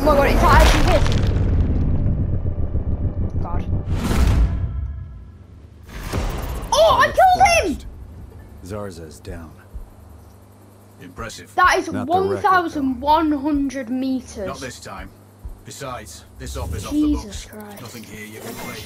Oh my god, it's actually his. God. Oh, I killed him! Zarza's down. Impressive. That is 1,100 meters. Not this time. Besides, this office Jesus off the books. Christ. Nothing here you can play.